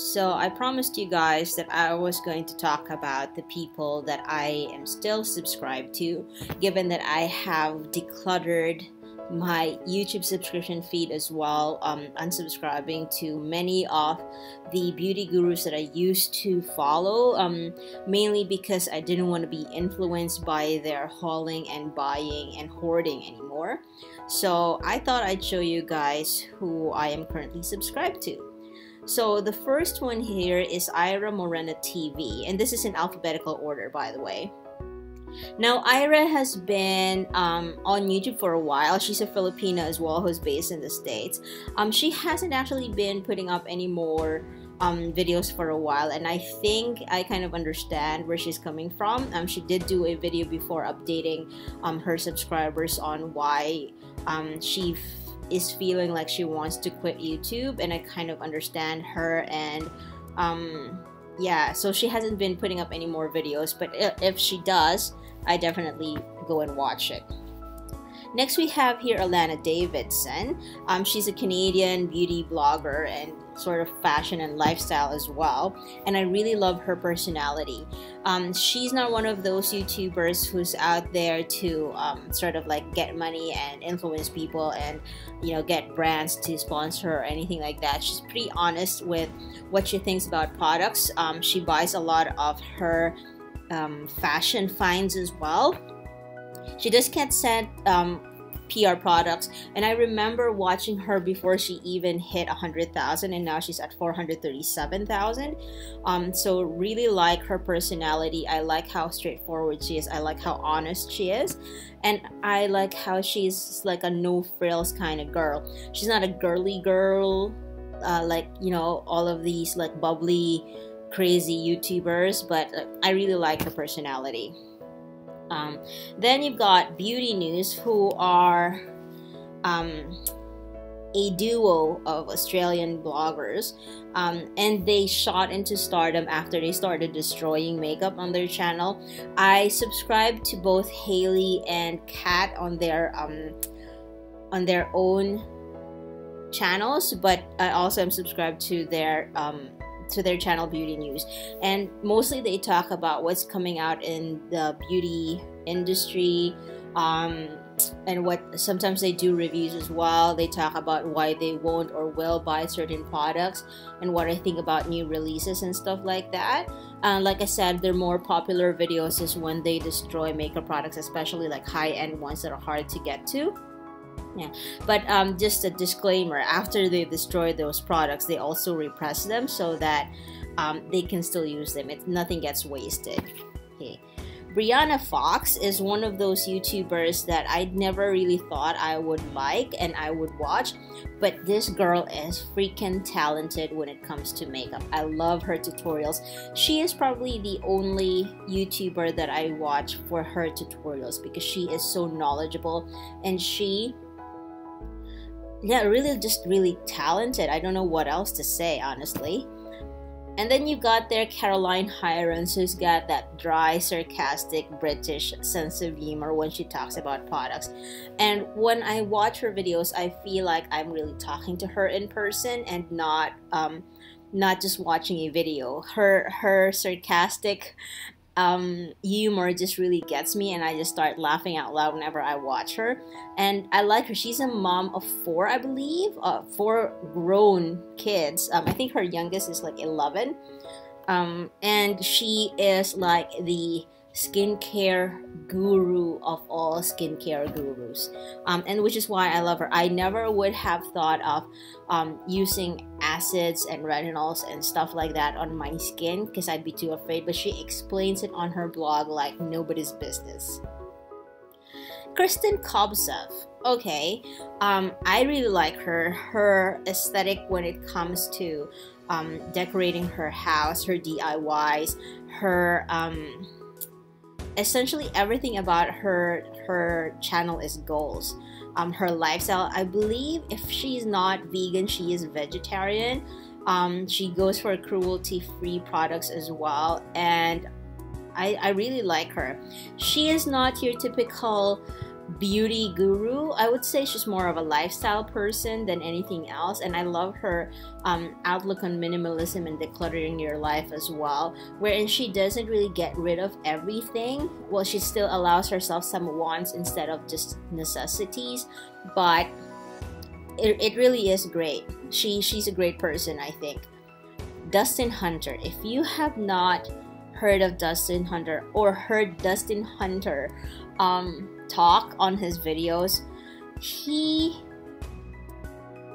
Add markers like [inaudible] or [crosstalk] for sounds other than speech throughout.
So I promised you guys that I was going to talk about the people that I am still subscribed to, given that I have decluttered my YouTube subscription feed as well, um, unsubscribing to many of the beauty gurus that I used to follow, um, mainly because I didn't want to be influenced by their hauling and buying and hoarding anymore. So I thought I'd show you guys who I am currently subscribed to. So the first one here is Ira Morena TV, and this is in alphabetical order, by the way. Now, Ira has been um, on YouTube for a while. She's a Filipina as well who's based in the States. Um, she hasn't actually been putting up any more um, videos for a while, and I think I kind of understand where she's coming from. Um, she did do a video before updating um, her subscribers on why um, she is feeling like she wants to quit YouTube, and I kind of understand her. And um, yeah, so she hasn't been putting up any more videos, but if she does, I definitely go and watch it. Next, we have here Alana Davidson. Um, she's a Canadian beauty blogger and sort of fashion and lifestyle as well. And I really love her personality. Um, she's not one of those YouTubers who's out there to um, sort of like get money and influence people and you know get brands to sponsor or anything like that. She's pretty honest with what she thinks about products. Um, she buys a lot of her um, fashion finds as well. She just can't send um, PR products. And I remember watching her before she even hit 100,000 and now she's at 437,000. Um, so really like her personality. I like how straightforward she is. I like how honest she is. And I like how she's like a no frills kind of girl. She's not a girly girl uh, like, you know, all of these like bubbly, crazy YouTubers, but uh, I really like her personality. Um, then you've got Beauty News, who are um, a duo of Australian bloggers, um, and they shot into stardom after they started destroying makeup on their channel. I subscribe to both Haley and Kat on their um, on their own channels, but I also am subscribed to their um, to their channel Beauty News. And mostly they talk about what's coming out in the beauty industry. Um, and what sometimes they do reviews as well. They talk about why they won't or will buy certain products and what I think about new releases and stuff like that. Uh, like I said, their more popular videos is when they destroy makeup products, especially like high end ones that are hard to get to yeah. But um, just a disclaimer after they destroy those products they also repress them so that um, they can still use them. It nothing gets wasted. Okay Brianna Fox is one of those YouTubers that I never really thought I would like and I would watch, but this girl is freaking talented when it comes to makeup. I love her tutorials. She is probably the only YouTuber that I watch for her tutorials because she is so knowledgeable and she yeah, really just really talented. I don't know what else to say, honestly. And then you got there Caroline Hirons, who's got that dry, sarcastic British sense of humor when she talks about products. And when I watch her videos, I feel like I'm really talking to her in person and not um, not just watching a video. Her her sarcastic um, humor just really gets me, and I just start laughing out loud whenever I watch her. And I like her. She's a mom of four, I believe, uh, four grown kids. Um, I think her youngest is like 11. Um, and she is like the skincare guru of all skincare gurus. Um, and which is why i love her. I never would have thought of um, using acids and retinols and stuff like that on my skin because i'd be too afraid but she explains it on her blog like nobody's business. Kristen kobzev. Okay um, i really like her her aesthetic when it comes to um, decorating her house her diys her um, essentially everything about her her channel is goals. Um, her lifestyle i believe if she's not vegan she is vegetarian. Um, she goes for cruelty free products as well and I, I really like her. She is not your typical beauty guru. I would say she's more of a lifestyle person than anything else, and I love her um, outlook on minimalism and decluttering your life as well, wherein she doesn't really get rid of everything. Well, she still allows herself some wants instead of just necessities, but it, it really is great. She she's a great person, I think. Dustin Hunter. If you have not heard of Dustin Hunter or heard Dustin Hunter um, talk on his videos, he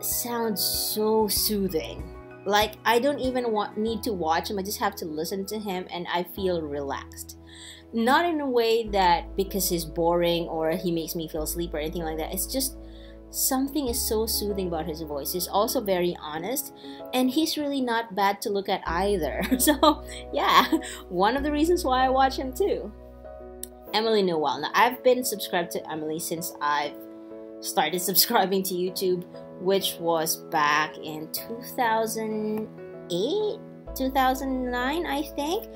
sounds so soothing. Like I don't even want need to watch him. I just have to listen to him and I feel relaxed. Not in a way that because he's boring or he makes me feel asleep or anything like that. It's just something is so soothing about his voice. He's also very honest and he's really not bad to look at either. [laughs] So, yeah, one of the reasons why I watch him too. Emily Noel. Now, I've been subscribed to Emily since I've started [laughs] subscribing to YouTube, which was back in 2008, 2009, I think.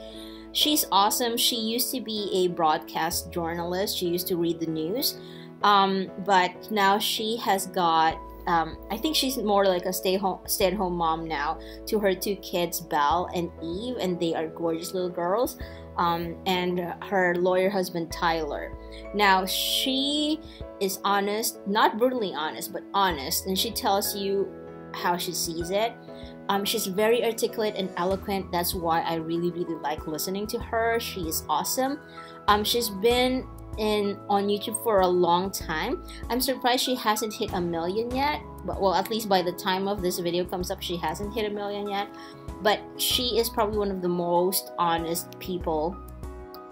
She's awesome. She used to be a broadcast journalist, she used to read the news. Um, but now she has got um, I think she's more like a stay home stay at home mom now to her two kids Belle and Eve and they are gorgeous little girls um, and her lawyer husband Tyler. Now she is honest not brutally honest but honest and she tells you how she sees it. Um, she's very articulate and eloquent. That's why I really really like listening to her. She is awesome. Um, she's been in on YouTube for a long time. I'm surprised she hasn't hit a million yet. But well, at least by the time of this video comes up, she hasn't hit a million yet. But she is probably one of the most honest people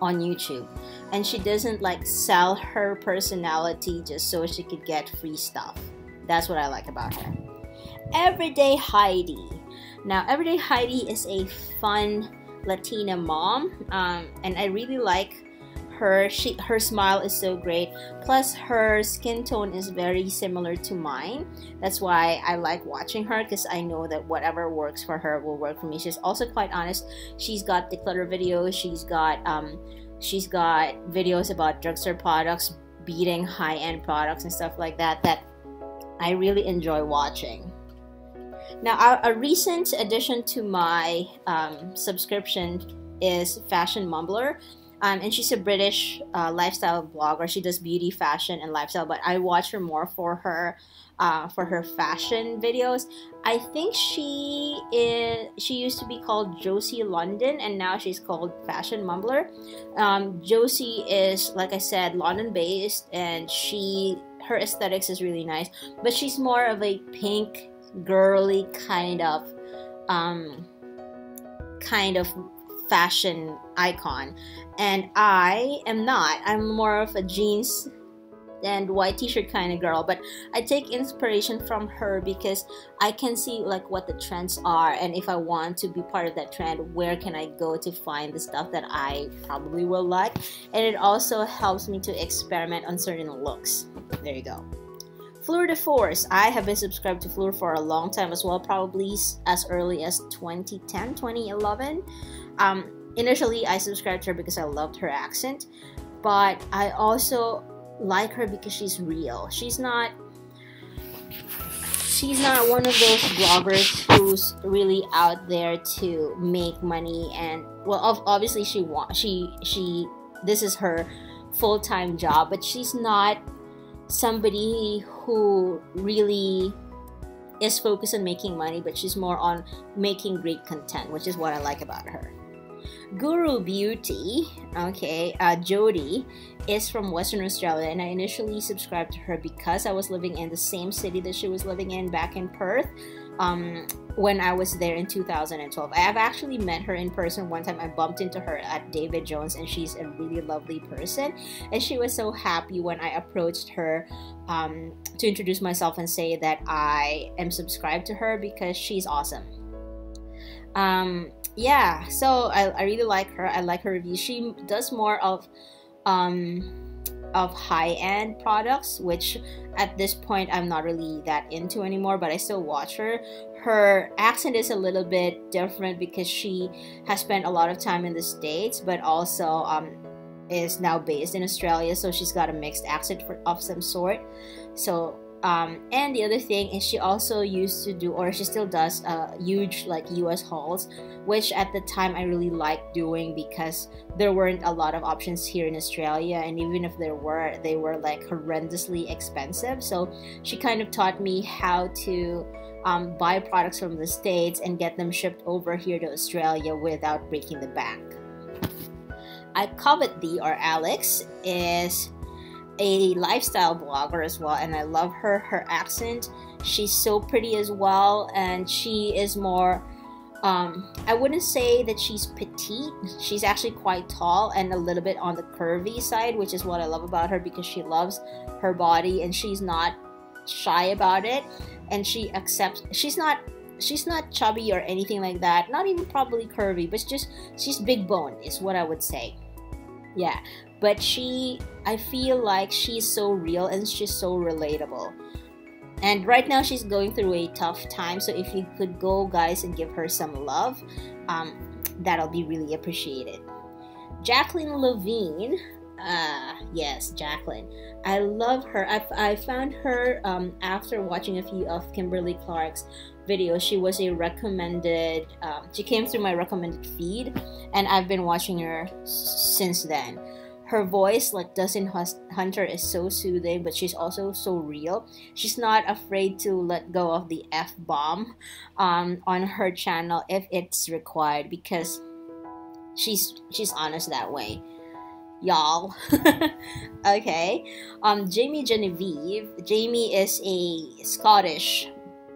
on YouTube. And she doesn't like sell her personality just so she could get free stuff. That's what I like about her. Everyday Heidi. Now, Everyday Heidi is a fun Latina mom, um, and I really like her she her smile is so great. Plus her skin tone is very similar to mine. That's why i like watching her because i know that whatever works for her will work for me. She's also quite honest. She's got declutter videos. She's got um she's got videos about drugstore products beating high-end products and stuff like that that i really enjoy watching. Now a, a recent addition to my um, subscription is fashion mumbler um, and she's a British uh, lifestyle blogger. She does beauty, fashion, and lifestyle. But I watch her more for her uh, for her fashion videos. I think she is. She used to be called Josie London, and now she's called Fashion Mumbler. Um, Josie is, like I said, London based, and she her aesthetics is really nice. But she's more of a pink, girly kind of. Um, kind of fashion icon. And i am not. I'm more of a jeans and white t-shirt kind of girl but i take inspiration from her because i can see like what the trends are and if i want to be part of that trend where can i go to find the stuff that i probably will like? And it also helps me to experiment on certain looks. There you go. Fleur de Force. I have been subscribed to Fleur for a long time as well, probably as early as 2010, 2011. Um, initially, I subscribed to her because I loved her accent, but I also like her because she's real. She's not she's not one of those bloggers who's really out there to make money and well obviously she want she she this is her full-time job but she's not somebody who really is focused on making money but she's more on making great content which is what i like about her Guru Beauty, okay, uh, Jody, is from Western Australia, and I initially subscribed to her because I was living in the same city that she was living in back in Perth. Um, when I was there in 2012. I have actually met her in person one time. I bumped into her at David Jones, and she's a really lovely person. And she was so happy when I approached her um, to introduce myself and say that I am subscribed to her because she's awesome. Um, yeah, so I, I really like her. I like her reviews. She does more of um of high-end products, which at this point I'm not really that into anymore, but I still watch her. Her accent is a little bit different because she has spent a lot of time in the States, but also um is now based in Australia, so she's got a mixed accent for, of some sort. So um, and the other thing is she also used to do or she still does uh, huge like us hauls which at the time i really liked doing because there weren't a lot of options here in australia. And even if there were they were like horrendously expensive. So she kind of taught me how to um, buy products from the states and get them shipped over here to australia without breaking the bank. I covet thee or alex is a lifestyle blogger as well and I love her her accent. She's so pretty as well and she is more um, I wouldn't say that she's petite. She's actually quite tall and a little bit on the curvy side which is what I love about her because she loves her body and she's not shy about it. And she accepts she's not she's not chubby or anything like that. Not even probably curvy but just she's big bone is what I would say. Yeah but she i feel like she's so real and she's so relatable. And right now she's going through a tough time so if you could go guys and give her some love um, that'll be really appreciated. Jacqueline levine uh yes jacqueline. I love her. I, I found her um, after watching a few of kimberly clark's videos she was a recommended um, she came through my recommended feed and i've been watching her since then her voice like Dustin Hunter is so soothing but she's also so real. She's not afraid to let go of the f-bomb um, on her channel if it's required because she's she's honest that way. Y'all. [laughs] Okay. Um jamie genevieve. Jamie is a scottish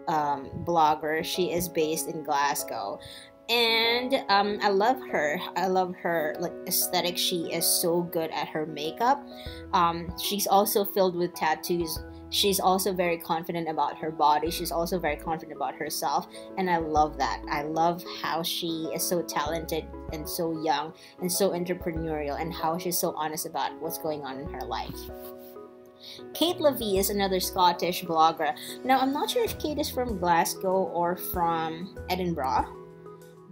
um, blogger. She is based in glasgow and um, I love her. I love her like aesthetic. She is so good at her makeup. Um, she's also filled with tattoos. She's also very confident about her body. She's also very confident about herself, and I love that. I love how she is so talented and so young and so entrepreneurial, and how she's so honest about what's going on in her life. Kate La Vie is another Scottish blogger. Now, I'm not sure if Kate is from Glasgow or from Edinburgh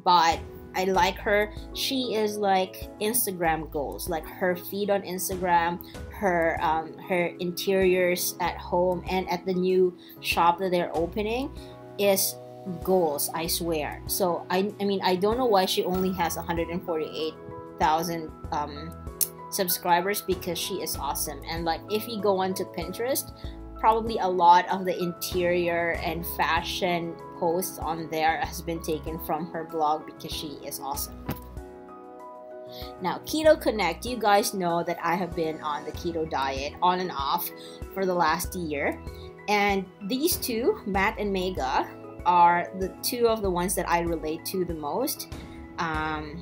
but I like her. She is like Instagram goals, like her feed on Instagram, her um, her interiors at home and at the new shop that they're opening is goals. I swear. So I I mean I don't know why she only has 148,000 um, subscribers because she is awesome. And like if you go onto Pinterest, probably a lot of the interior and fashion posts on there has been taken from her blog because she is awesome. Now, Keto Connect, you guys know that I have been on the keto diet on and off for the last year. And these two, Matt and Megha, are the two of the ones that I relate to the most. Um,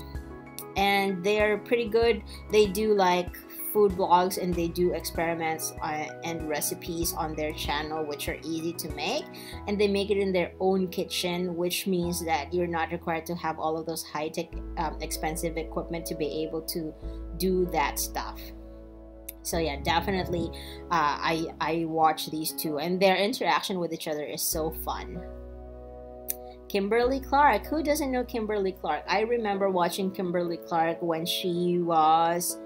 and they're pretty good. They do like food blogs and they do experiments uh, and recipes on their channel which are easy to make and they make it in their own kitchen which means that you're not required to have all of those high-tech um, expensive equipment to be able to do that stuff so yeah definitely uh, I, I watch these two and their interaction with each other is so fun Kimberly Clark. Who doesn't know Kimberly Clark? I remember watching Kimberly Clark when she was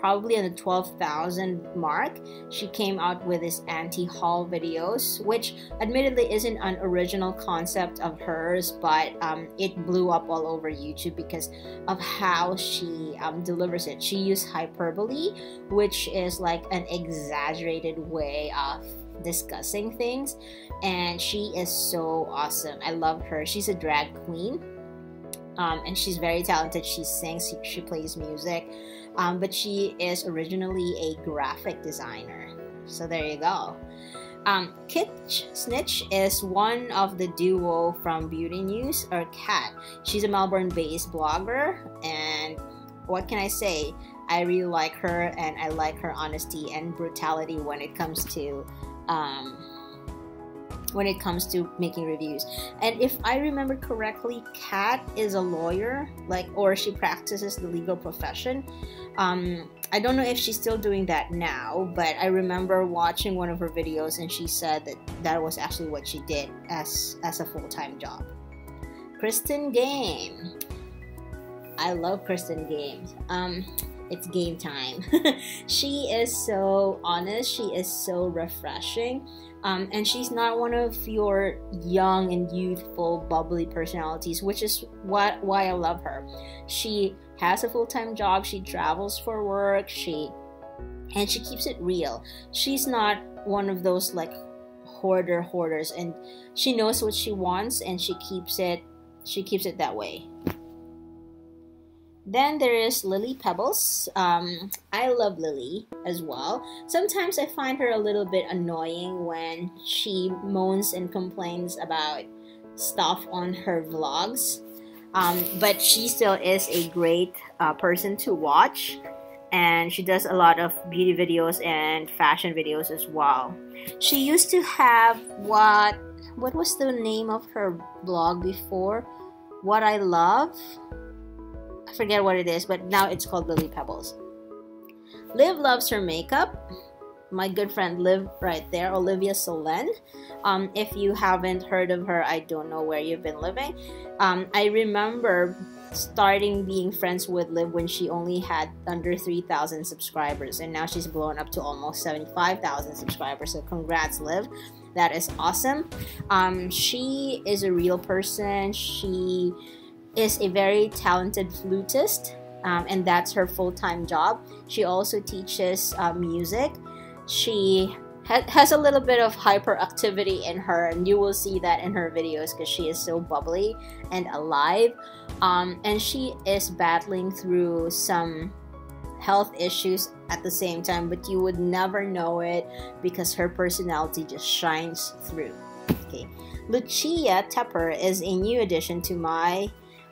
probably on the 12,000 mark, she came out with this anti-haul videos, which admittedly isn't an original concept of hers, but um, it blew up all over YouTube because of how she um, delivers it. She used hyperbole, which is like an exaggerated way of discussing things, and she is so awesome. I love her. She's a drag queen. Um, and she's very talented. She sings, she plays music um, but she is originally a graphic designer. So there you go. Um, Kitch Snitch is one of the duo from Beauty News, or Cat. She's a Melbourne based blogger, and what can I say? I really like her, and I like her honesty and brutality when it comes to um, when it comes to making reviews. And if I remember correctly, Kat is a lawyer, like, or she practices the legal profession. Um, I don't know if she's still doing that now, but I remember watching one of her videos and she said that that was actually what she did as as a full time job. Kristen Game. I love Kristen Games. Um, it's game time. [laughs] she is so honest, she is so refreshing. Um, and she's not one of your young and youthful, bubbly personalities, which is what why I love her. She has a full-time job, she travels for work, she and she keeps it real. She's not one of those like hoarder hoarders and she knows what she wants and she keeps it she keeps it that way then there is Lily Pebbles. Um, I love Lily as well. Sometimes I find her a little bit annoying when she moans and complains about stuff on her vlogs. Um, but she still is a great uh, person to watch and she does a lot of beauty videos and fashion videos as well. She used to have what what was the name of her blog before? What I Love I forget what it is, but now it's called Lily Pebbles. Liv loves her makeup. My good friend Liv right there, Olivia Solen. Um, if you haven't heard of her, I don't know where you've been living. Um, I remember starting being friends with Liv when she only had under 3,000 subscribers, and now she's blown up to almost 75,000 subscribers. So, congrats, Liv. That is awesome. Um, she is a real person. She is a very talented flutist, um, and that's her full time job. She also teaches uh, music. She ha- has a little bit of hyperactivity in her, and you will see that in her videos because she is so bubbly and alive. Um, and she is battling through some health issues at the same time, but you would never know it because her personality just shines through. Okay, Lucia Tepper is a new addition to my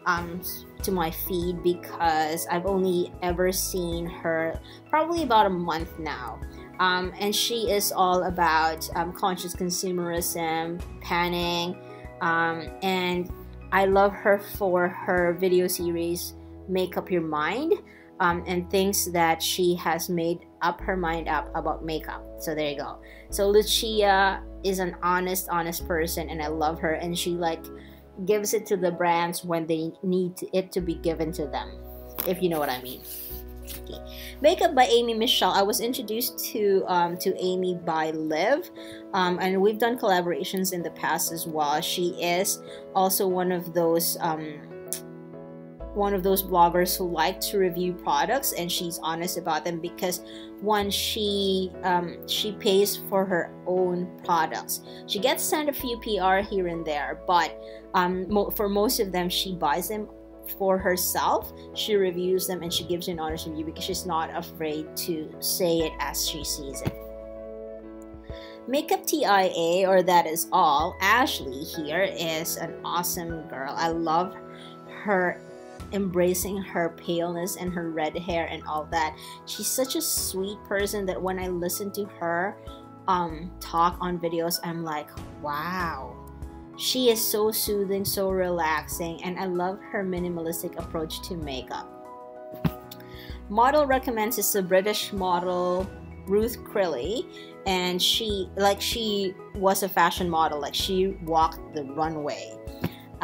um, to my feed because I've only ever seen her probably about a month now. Um, and she is all about um, conscious consumerism, panning, um, and I love her for her video series Make Up Your Mind um, and things that she has made up her mind up about makeup. So there you go. So Lucia is an honest, honest person, and I love her, and she like gives it to the brands when they need it to be given to them, if you know what I mean. Okay. Makeup by Amy Michelle. I was introduced to um, to Amy by Liv, um, and we've done collaborations in the past as well. She is also one of those um, one of those bloggers who like to review products, and she's honest about them because one she um, she pays for her own products. She gets sent a few PR here and there, but um, mo- for most of them, she buys them for herself. She reviews them and she gives an honest review because she's not afraid to say it as she sees it. Makeup TIA, or that is all, Ashley here is an awesome girl. I love her embracing her paleness and her red hair and all that. She's such a sweet person that when I listen to her um, talk on videos, I'm like, wow she is so soothing, so relaxing, and I love her minimalistic approach to makeup. Model recommends is a British model Ruth Crilly, and she like she was a fashion model, like she walked the runway.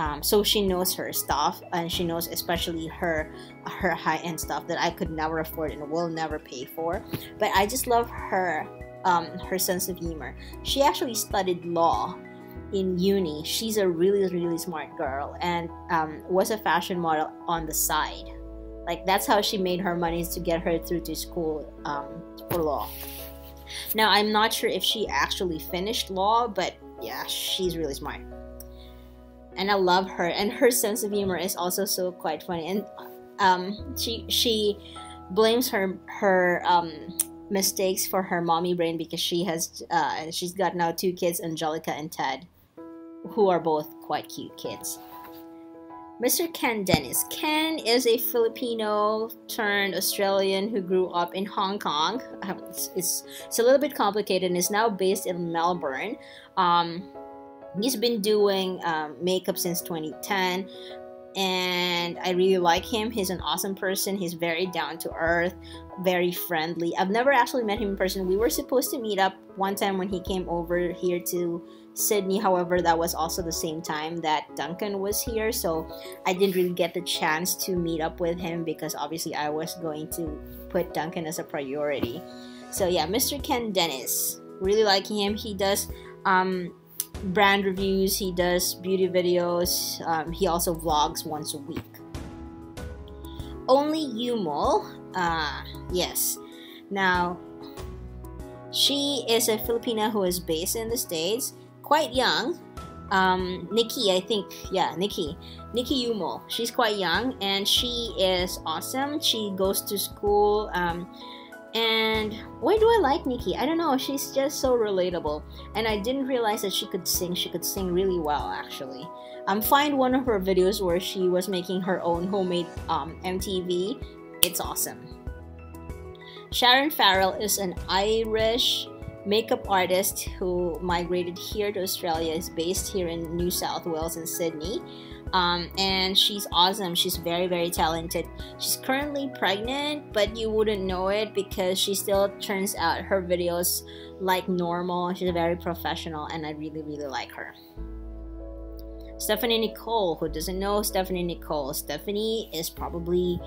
Um, so she knows her stuff, and she knows especially her her high end stuff that I could never afford and will never pay for. But I just love her um, her sense of humor. She actually studied law in uni, she's a really, really smart girl and um, was a fashion model on the side. Like, that's how she made her money to get her through to school um, for law. Now, I'm not sure if she actually finished law, but yeah, she's really smart. And I love her, and her sense of humor is also so quite funny. And um, she she blames her her um, mistakes for her mommy brain because she has uh, she's got now two kids, Angelica and Ted who are both quite cute kids. Mr. Ken Dennis. Ken is a Filipino turned Australian who grew up in Hong Kong. Um, it's, it's, it's, a little bit complicated and is now based in Melbourne. Um, he's been doing um, makeup since 2010 and I really like him. He's an awesome person. He's very down to earth, very friendly. I've never actually met him in person. We were supposed to meet up one time when he came over here to Sydney. However, that was also the same time that Duncan was here, so I didn't really get the chance to meet up with him because obviously I was going to put Duncan as a priority. So yeah, Mr. Ken Dennis, really liking him. He does um, brand reviews, he does beauty videos, um, he also vlogs once a week. Only Yumol, uh, yes. Now, she is a Filipina who is based in the States, quite young. Um, Nikki, I think, yeah, Nikki. Nikki Yumol. She's quite young and she is awesome. She goes to school. Um, and why do I like Nikki? I don't know. She's just so relatable. And I didn't realize that she could sing. She could sing really well, actually. Um, find one of her videos where she was making her own homemade um, MTV. It's awesome. Sharon Farrell is an Irish makeup artist who migrated here to Australia. is based here in New South Wales in Sydney. Um, and she's awesome. She's very, very talented. She's currently pregnant, but you wouldn't know it because she still turns out her videos like normal. She's very professional, and I really, really like her. Stephanie Nicole, who doesn't know Stephanie Nicole, Stephanie is probably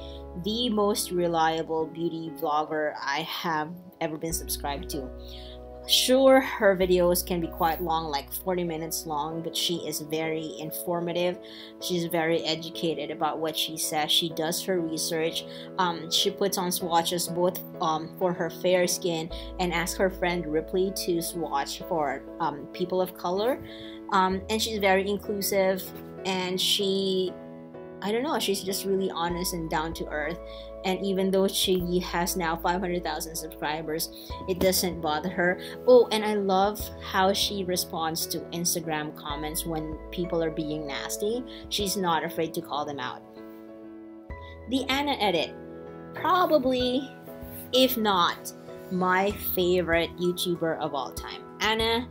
the most reliable beauty vlogger I have ever been subscribed to. Sure, her videos can be quite long, like 40 minutes long, but she is very informative. She's very educated about what she says. She does her research. Um, she puts on swatches both um, for her fair skin and asks her friend Ripley to swatch for um, people of color. Um, and she's very inclusive and she I don't know, she's just really honest and down to earth. And even though she has now 500,000 subscribers, it doesn't bother her. Oh, and I love how she responds to Instagram comments when people are being nasty. She's not afraid to call them out. The Anna Edit, probably, if not, my favorite YouTuber of all time. Anna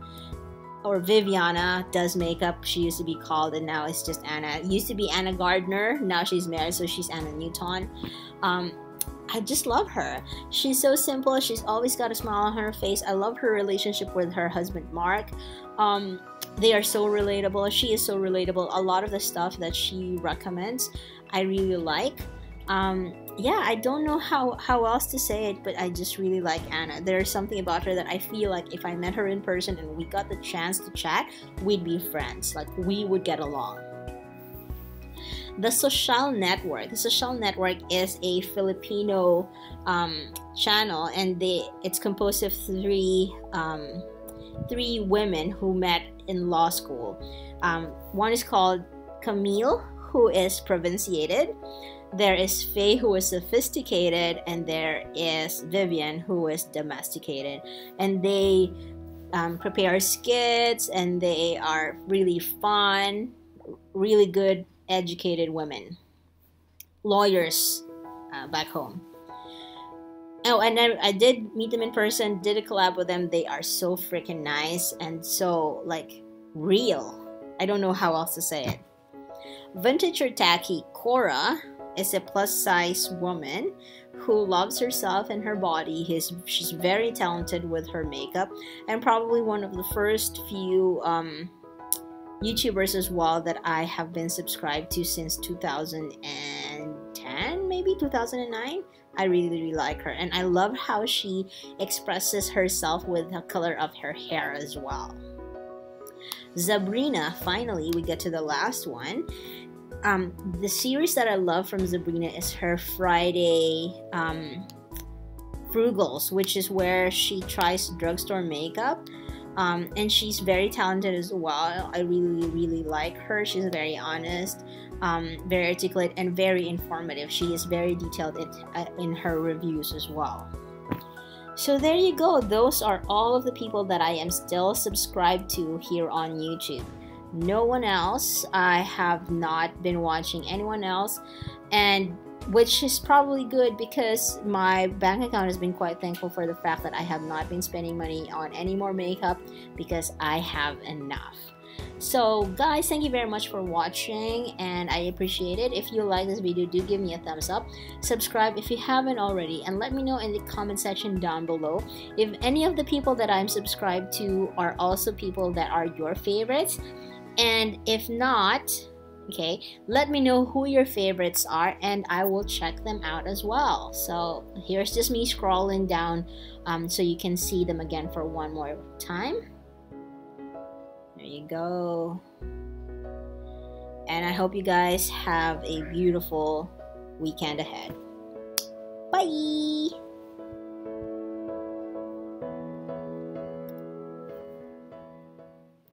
or Viviana does makeup. She used to be called, and now it's just Anna. It used to be Anna Gardner. Now she's married, so she's Anna Newton. Um, I just love her. She's so simple. She's always got a smile on her face. I love her relationship with her husband Mark. Um, they are so relatable. She is so relatable. A lot of the stuff that she recommends, I really like. Um, yeah, I don't know how how else to say it, but I just really like Anna. There's something about her that I feel like if I met her in person and we got the chance to chat, we'd be friends. Like we would get along. The Social Network. The Social Network is a Filipino um, channel, and they it's composed of three um, three women who met in law school. Um, one is called Camille, who is provinciated there is Faye who is sophisticated, and there is Vivian who is domesticated. And they um, prepare skits and they are really fun, really good, educated women, lawyers uh, back home. Oh, and then I did meet them in person, did a collab with them. They are so freaking nice and so like real. I don't know how else to say it. Vintage or tacky, Cora is a plus size woman who loves herself and her body. He's, she's very talented with her makeup and probably one of the first few um, YouTubers as well that I have been subscribed to since 2010, maybe 2009. I really, really like her. And I love how she expresses herself with the color of her hair as well. Zabrina, finally, we get to the last one um, the series that I love from Sabrina is her Friday um, Frugals, which is where she tries drugstore makeup. Um, and she's very talented as well. I really, really like her. She's very honest, um, very articulate, and very informative. She is very detailed in, uh, in her reviews as well. So there you go. Those are all of the people that I am still subscribed to here on YouTube no one else. I have not been watching anyone else, and which is probably good because my bank account has been quite thankful for the fact that I have not been spending money on any more makeup because I have enough. So, guys, thank you very much for watching, and I appreciate it. If you like this video, do give me a thumbs up. Subscribe if you haven't already, and let me know in the comment section down below if any of the people that I'm subscribed to are also people that are your favorites. And if not, okay let me know who your favorites are and i will check them out as well. So here's just me scrolling down um, so you can see them again for one more time. There you go. And i hope you guys have a beautiful weekend ahead. Bye